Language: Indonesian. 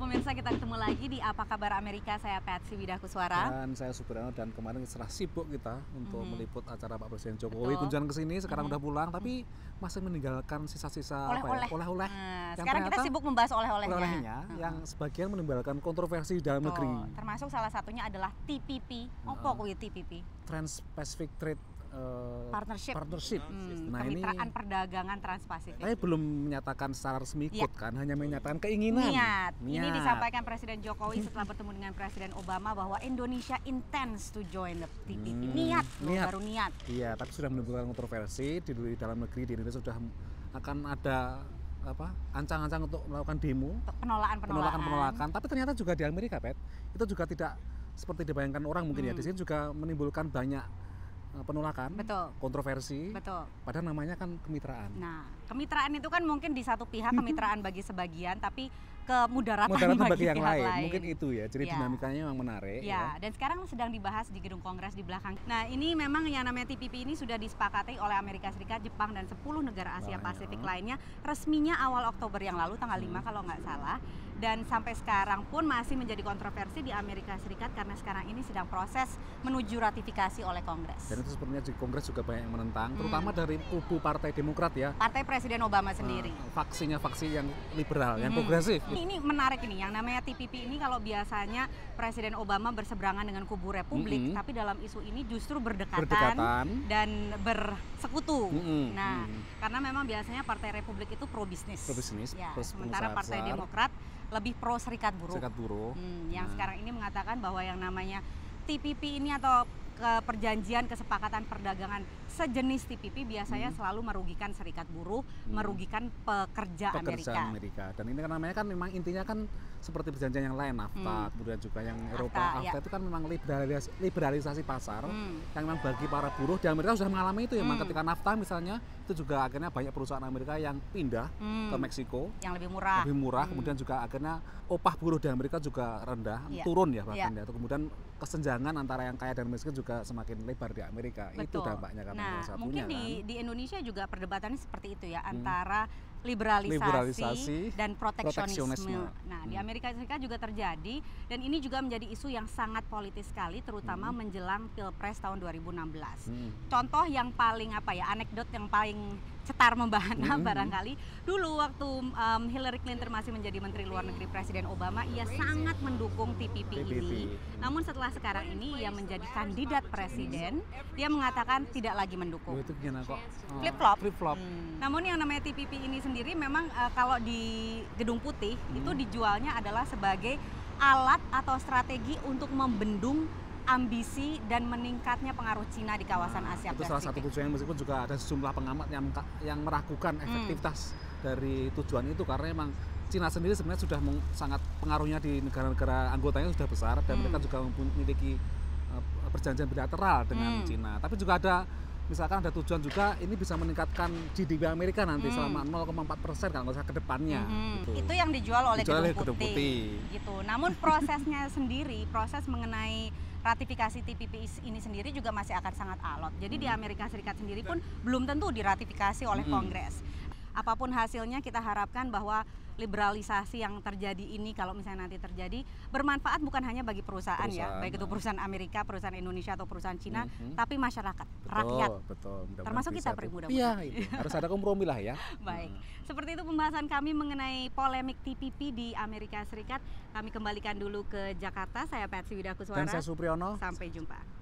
pemirsa kita ketemu lagi di Apa Kabar Amerika. Saya Patsy Widakuswara. Dan saya Supriyono dan kemarin setelah sibuk kita untuk Mhm. meliput acara Pak Presiden Jokowi Betul. kunjungan ke sini sekarang Mhm. udah pulang tapi masih meninggalkan sisa-sisa ya, Oleh-oleh. oleh-oleh Nah, yang sekarang kita sibuk membahas oleh-olehnya. oleh-olehnya Heeh. yang sebagian menimbulkan kontroversi di dalam Betul. negeri. Termasuk salah satunya adalah TPP. Apa Heeh. kuwi TPP? Trans-Pacific Trade eh, Partnership. Partnership. Hmm, Nah, ini kemitraan perdagangan Trans-Pasifik. Saya belum menyatakan secara resmi Iya. ikut kan, hanya menyatakan keinginan. Niat. Ini Niat. disampaikan Presiden Jokowi setelah bertemu dengan Presiden Obama bahwa Indonesia intends to join the TPP. Hmm, Niat, loh, niat. baru niat. Iya, tapi sudah menimbulkan kontroversi di, di dalam negeri di Indonesia sudah akan ada apa ancang-ancang untuk melakukan demo Untuk penolakan-penolakan. penolakan-penolakan. Tapi ternyata juga di Amerika, Pet, itu juga tidak seperti dibayangkan orang mungkin ya. Hmm. Di sini juga menimbulkan banyak penolakan, Betul. kontroversi. Betul. Padahal namanya kan kemitraan. Nah, kemitraan itu kan mungkin di satu pihak kemitraan bagi sebagian, tapi kemudaratan Mudarat bagi, bagi yang pihak lain. mungkin itu ya. Jadi Ya. dinamikanya memang menarik. Ya, dan sekarang sedang dibahas di gedung kongres di belakang. Nah, ini memang yang namanya TPP ini sudah disepakati oleh Amerika Serikat, Jepang, dan 10 negara Asia Wah, Pasifik ya. lainnya resminya awal Oktober yang lalu, tanggal 5 Hmm. kalau nggak salah. Dan sampai sekarang pun masih menjadi kontroversi di Amerika Serikat karena sekarang ini sedang proses menuju ratifikasi oleh Kongres. Dan itu sepertinya di Kongres juga banyak yang menentang, Hmm. terutama dari kubu Partai Demokrat ya. Partai Presiden Obama sendiri. Eh, Faksinya faksi yang liberal, yang Mhm. progresif. Ini, ini menarik ini, yang namanya TPP ini kalau biasanya Presiden Obama berseberangan dengan kubu Republik, Mhm. tapi dalam isu ini justru berdekatan, Berdekatan. dan bersekutu. Mhm, Nah, mhm. karena memang biasanya Partai Republik itu pro bisnis. Pro bisnis, Ya, pro sementara Partai besar. Demokrat lebih pro serikat buruh. Serikat buruh. Hmm, yang Nah. sekarang ini mengatakan bahwa yang namanya TPP ini atau ke perjanjian kesepakatan perdagangan sejenis TPP biasanya Hmm. selalu merugikan serikat buruh, Hmm. merugikan pekerja, pekerja Amerika. Amerika. Dan ini kan namanya kan memang intinya kan seperti perjanjian yang lain, NAFTA, Hmm. kemudian juga yang NAFTA, Eropa, ya. NAFTA itu kan memang liberalis- liberalisasi pasar Hmm. yang memang bagi para buruh di Amerika sudah mengalami itu ya, memang Hmm. ketika NAFTA misalnya itu juga akhirnya banyak perusahaan Amerika yang pindah Hmm. ke Meksiko yang lebih murah. lebih murah, Hmm. kemudian juga akhirnya upah buruh di Amerika juga rendah, Iya. turun ya bahkan Iya. ya. Kemudian kesenjangan antara yang kaya dan miskin juga semakin lebar di Amerika. Itu Betul. dampaknya karena Nah, satunya mungkin di kan. di Indonesia juga perdebatannya seperti itu ya Hmm. antara liberalisasi, Liberalisasi, dan proteksionisme. proteksionisme. Nah, di Hmm. Amerika Serikat juga terjadi dan ini juga menjadi isu yang sangat politis sekali terutama Hmm. menjelang Pilpres tahun 2016. Hmm. Contoh yang paling apa ya, anekdot yang paling cetar membahana Hmm. barangkali dulu waktu um, Hillary Clinton masih menjadi Menteri Luar Negeri Presiden Obama, ia sangat mendukung TPP, TPP. ini. Namun setelah sekarang ini ia menjadi kandidat presiden, dia mengatakan tidak lagi Oh, mendukung. itu gimana kok? eh, Flip-flop. Flip-flop. Hmm. Namun yang namanya TPP ini sendiri memang eh, kalau di Gedung Putih Hmm. itu dijualnya adalah sebagai alat atau strategi untuk membendung ambisi dan meningkatnya pengaruh Cina di kawasan Nah, Asia itu salah satu Pasifik. tujuan meskipun juga ada sejumlah pengamat yang yang meragukan Hmm. efektivitas dari tujuan itu karena memang Cina sendiri sebenarnya sudah meng- sangat pengaruhnya di negara-negara anggotanya sudah besar dan Hmm. mereka juga memiliki uh, perjanjian bilateral dengan Hmm. Cina. Tapi juga ada misalkan ada tujuan juga ini bisa meningkatkan GDP Amerika nanti Hmm. selama 0,4 persen kalau nggak salah ke depannya. Mhm. gitu. Itu yang dijual oleh Dijual oleh Gedung Gedung Putih. Putih. Gitu. Namun prosesnya sendiri, proses mengenai ratifikasi TPP ini sendiri juga masih akan sangat alot. Jadi di Hmm. Amerika Serikat sendiri pun belum tentu diratifikasi oleh Mhm. Kongres. Apa pun hasilnya kita harapkan bahwa liberalisasi yang terjadi ini kalau misalnya nanti terjadi bermanfaat bukan hanya bagi perusahaan, ya, Perusahaan, baik itu nah. perusahaan Amerika, perusahaan Indonesia atau perusahaan Cina, Mhm. tapi masyarakat, Betul, rakyat. betul. Mudah-mudahan Termasuk kita, mudah-mudahan. Iya, harus ada kompromi lah ya. Baik, Hmm. seperti itu pembahasan kami mengenai polemik TPP di Amerika Serikat. Kami kembalikan dulu ke Jakarta. Saya Patsy Widakuswara. Dan saya Supriyono, Sampai jumpa.